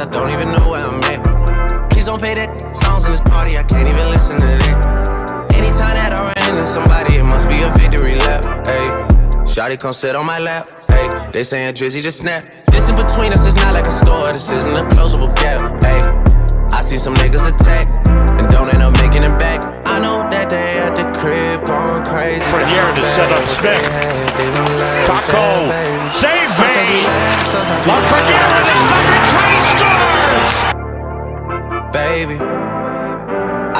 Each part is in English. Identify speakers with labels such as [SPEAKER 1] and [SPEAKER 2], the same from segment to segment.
[SPEAKER 1] I don't even know where I'm at. Please don't pay that songs in this party, I can't even listen to that. Anytime that I run into somebody, it must be a victory lap. Hey, Shotty come sit on my lap. Hey, they saying Drizzy just snap. This in between us is not like a store, this isn't a closable gap. Hey, I see some niggas attack and don't end up making it back. I know that they at the crib going crazy.
[SPEAKER 2] Frenier to set up Smith. Paco, save me. And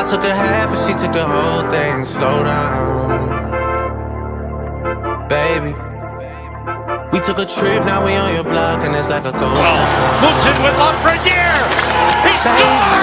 [SPEAKER 1] I took a half and she took the whole thing. Slow down, baby. We took a trip, now we on your block, and it's like a ghost oh, town.
[SPEAKER 2] Moves in with Lafreniere. He scores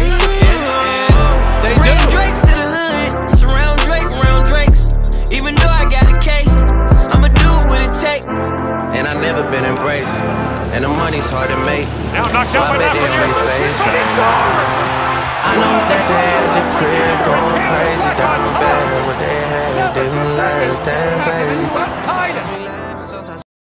[SPEAKER 1] they
[SPEAKER 3] try to bait you in, and they
[SPEAKER 4] Bring. Drake to the hood, surround Drake around Drakes. Even though I got a case, I'ma do what it take.
[SPEAKER 1] And I never been embraced, and the money's hard to make.
[SPEAKER 2] Now knocked
[SPEAKER 1] So
[SPEAKER 2] out
[SPEAKER 1] I
[SPEAKER 2] by
[SPEAKER 1] bet they only face
[SPEAKER 2] But he
[SPEAKER 1] right.
[SPEAKER 2] scored.
[SPEAKER 1] I know that they at the crib going crazy down bad. What they had didn't last, damn baby.